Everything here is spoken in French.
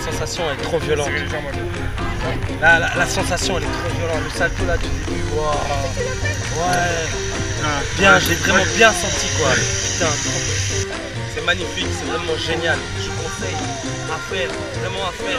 sensation est trop violente. La, la, sensation elle est trop violente. Le salto là du début, waouh. Ouais. Bien, j'ai vraiment bien senti quoi. Putain, c'est magnifique, c'est vraiment génial. Je conseille à faire, vraiment à faire.